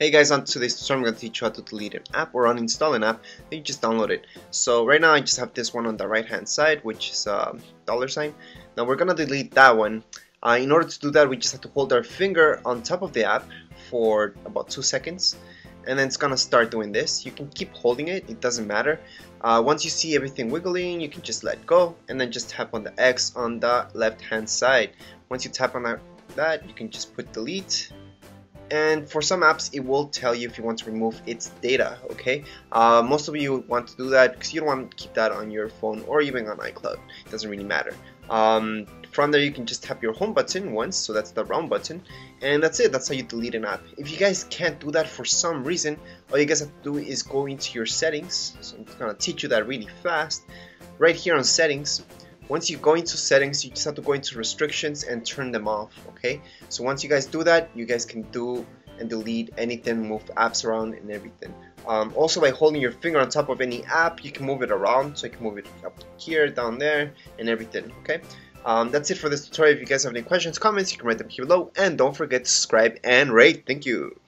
Hey guys, on today's tutorial I'm going to teach you how to delete an app or uninstall an app that you just downloaded. So right now I just have this one on the right hand side which is a um, dollar sign. Now we're going to delete that one. Uh, in order to do that we just have to hold our finger on top of the app for about 2 seconds and then it's going to start doing this. You can keep holding it, it doesn't matter. Uh, once you see everything wiggling you can just let go and then just tap on the X on the left hand side. Once you tap on that, that you can just put delete and for some apps it will tell you if you want to remove its data okay? Uh, most of you want to do that because you don't want to keep that on your phone or even on iCloud. It doesn't really matter. Um, from there you can just tap your home button once so that's the round button and that's it. That's how you delete an app. If you guys can't do that for some reason all you guys have to do is go into your settings. So I'm gonna teach you that really fast. Right here on settings once you go into settings you just have to go into restrictions and turn them off okay? So once you guys do that you guys can do and delete anything move apps around and everything. Um, also by holding your finger on top of any app you can move it around. So you can move it up here down there and everything okay? Um, that's it for this tutorial. If you guys have any questions comments you can write them here below. And don't forget to subscribe and rate. Thank you